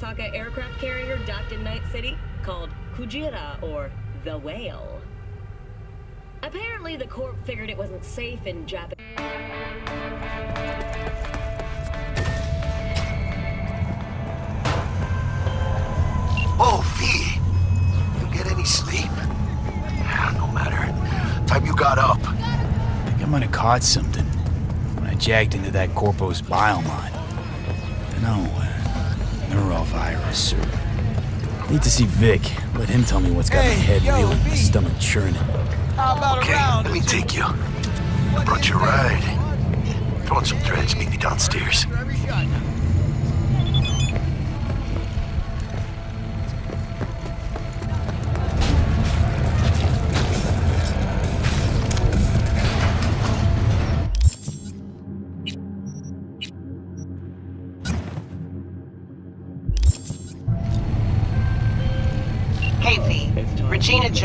that Arasaka aircraft carrier docked in Night City called Kujira or the Whale? Apparently, the Corp figured it wasn't safe in Japan. Oh, V! You get any sleep? No matter. Time you got up. I think I might have caught something when I jagged into that Corpo's biomon. Dunno, uh, neurovirus or... Need to see Vic. Let him tell me what's got my head yo, reeling and my stomach churning. How about Okay, a round? let me take you. I Brought you a ride. Throw on some threads, meet me downstairs.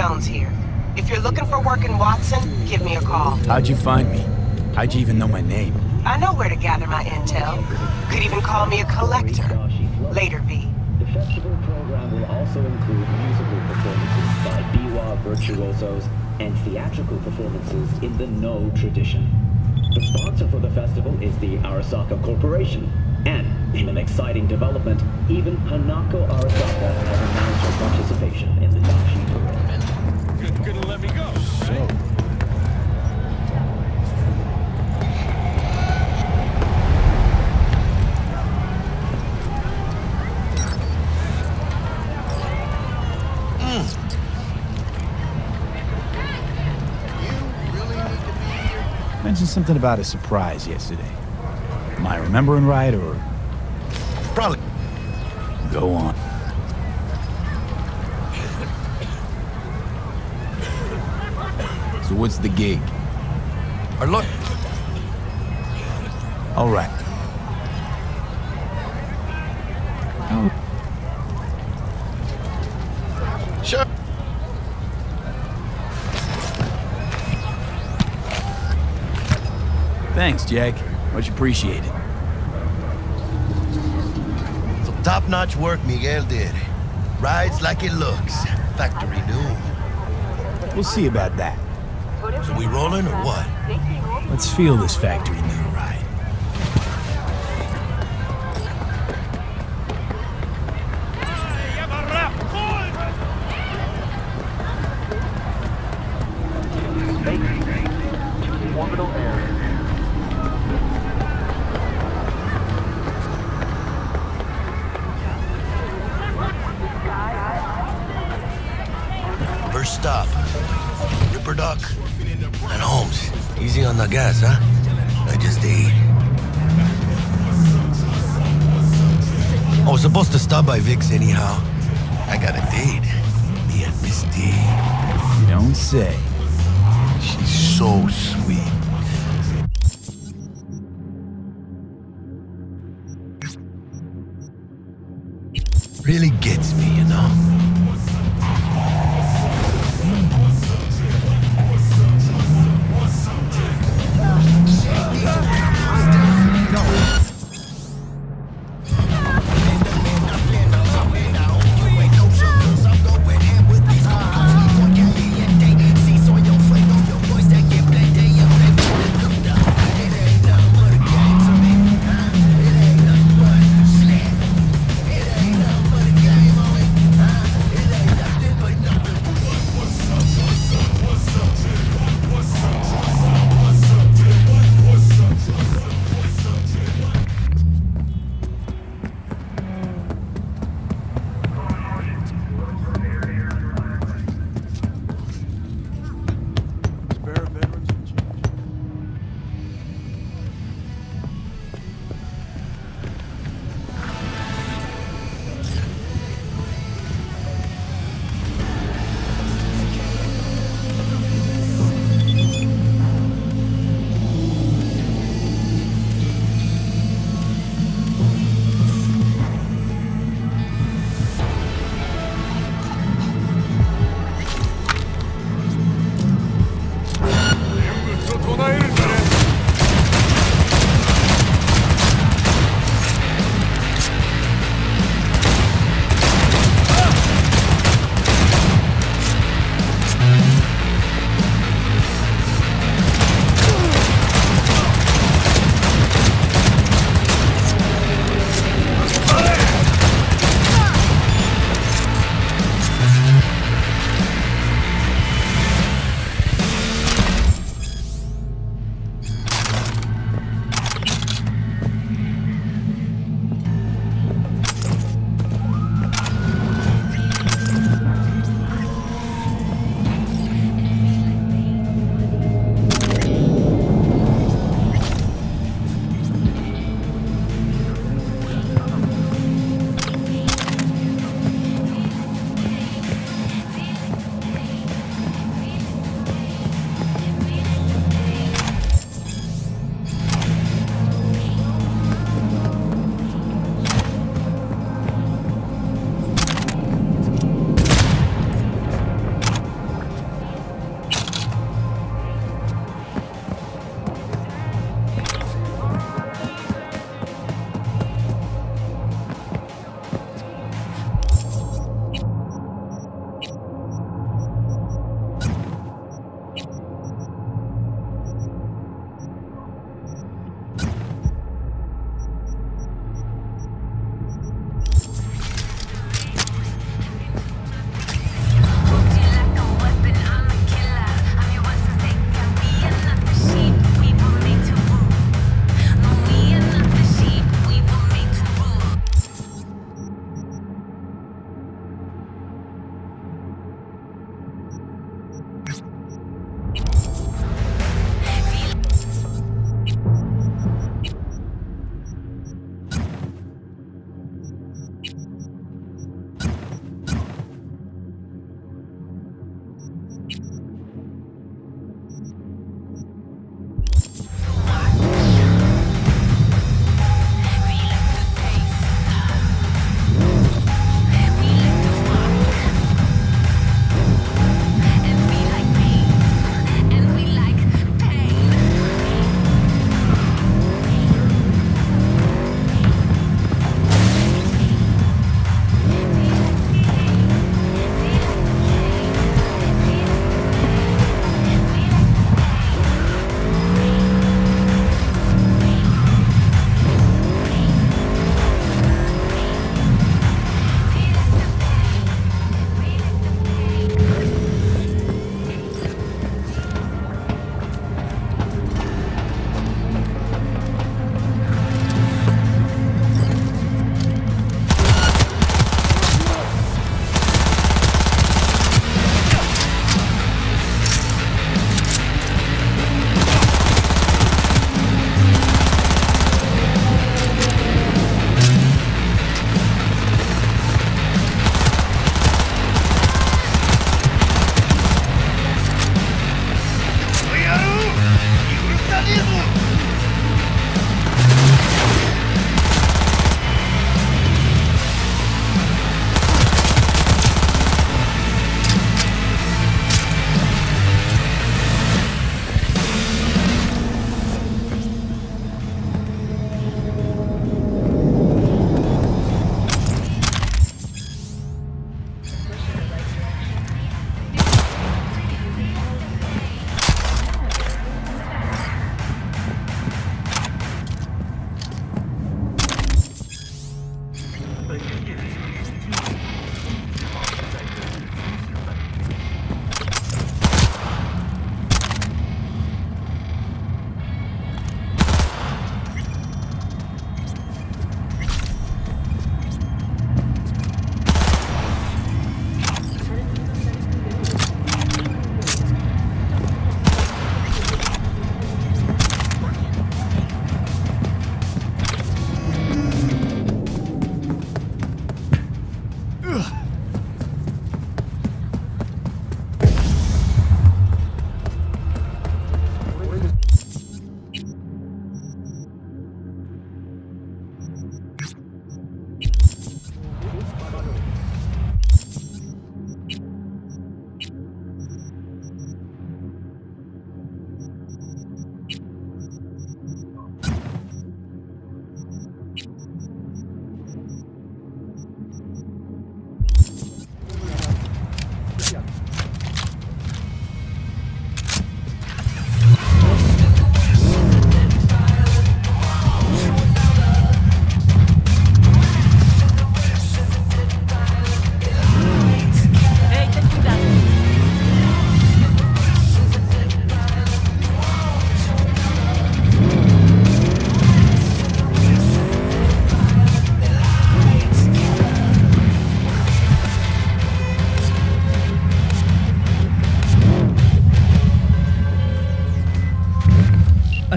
Jones here. If you're looking for work in Watson, give me a call. How'd you find me? How'd you even know my name? I know where to gather my intel. Could even call me a collector. Later, V. The festival program will also include musical performances by biwa virtuosos and theatrical performances in the Noh tradition. The sponsor for the festival is the Arasaka Corporation. And, in an exciting development, even Hanako Arasaka has announced her participation in the Dashi let me go. Mentioned something about a surprise yesterday. Am I remembering right, or Probably. go on? So what's the gig? Or look. All right. Oh, Sure. thanks, Jack. Much appreciated. Some top-notch work Miguel did. Rides like it looks. Factory new. We'll see about that. So we rolling or what? Let's feel this factory new ride. Easy on the gas, huh? I just ate. I was supposed to stop by Vic's anyhow. I got a date. Me and Miss D. You don't say. She's so sweet. Really gets me, you know?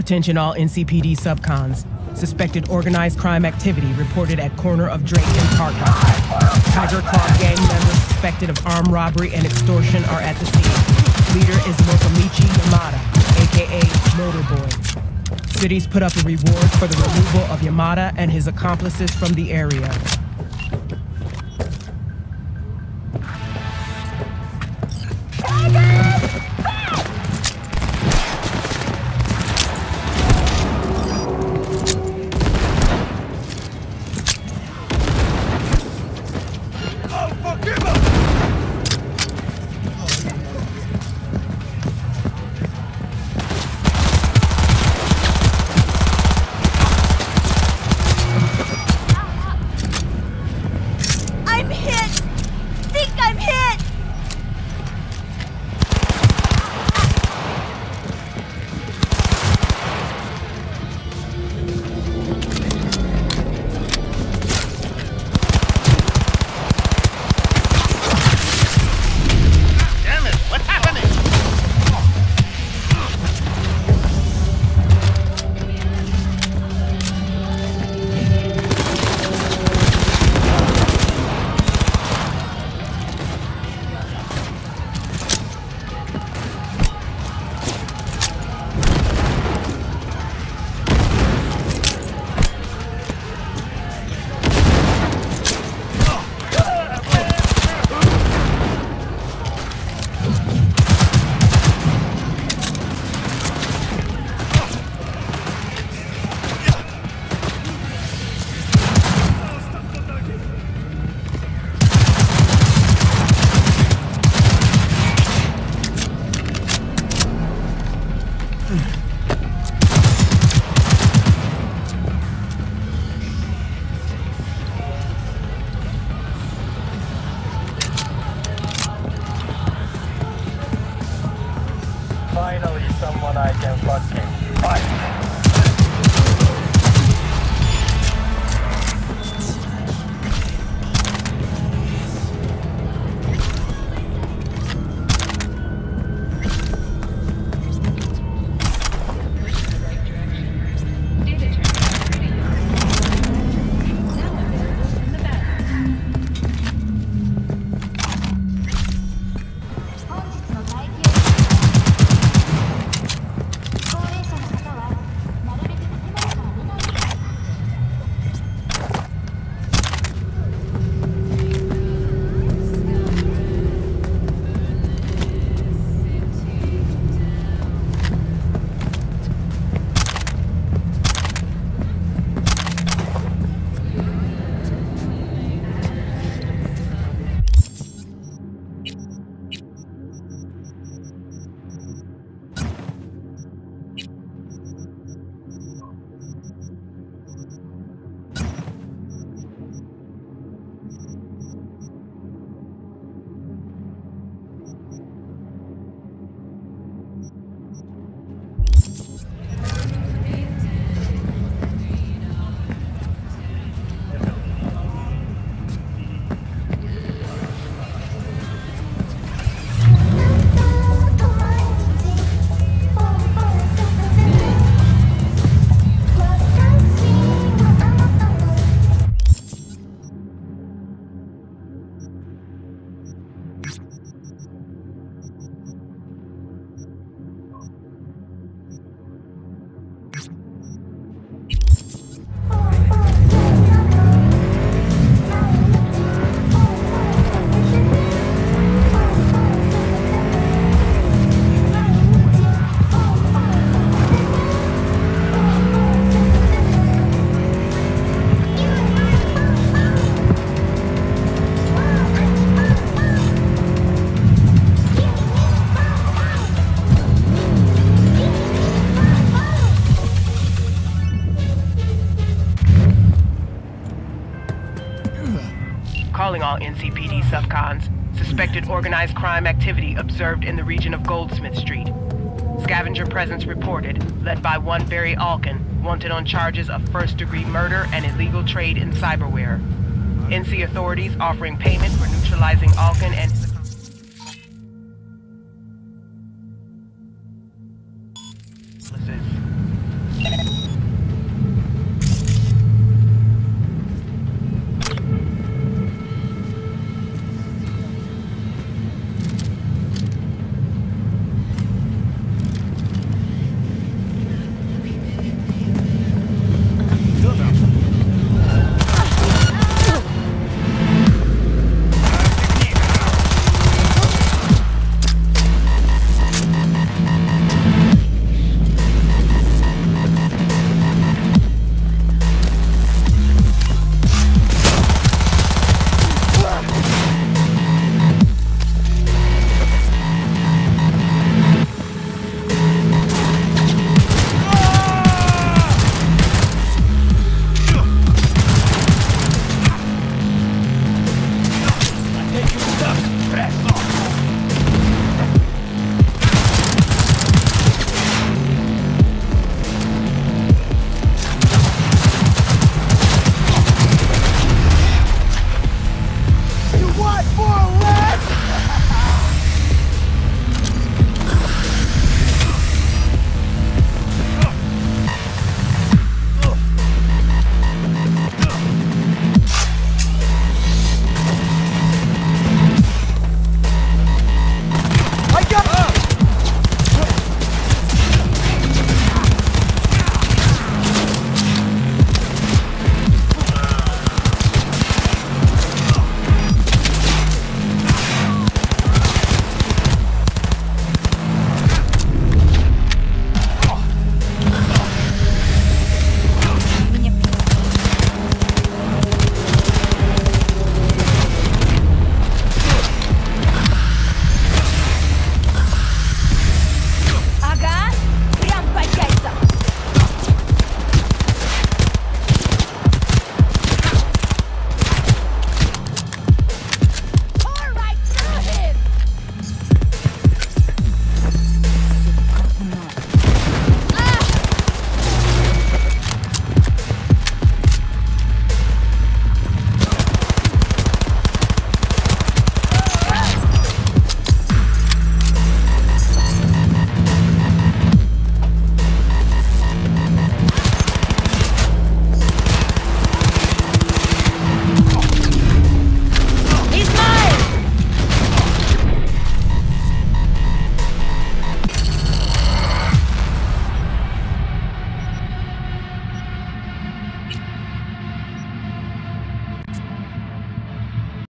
Attention all NCPD subcons. Suspected organized crime activity reported at corner of Drake and Parker. Tiger Claw gang members suspected of armed robbery and extortion are at the scene. Leader is Motomichi Yamada, aka Motorboy. Cities put up a reward for the removal of Yamada and his accomplices from the area. NCPD subcons. Suspected organized crime activity observed in the region of Goldsmith Street. Scavenger presence reported, led by one Barry Alkin, wanted on charges of first-degree murder and illegal trade in cyberware. NC authorities offering payment for neutralizing Alkin and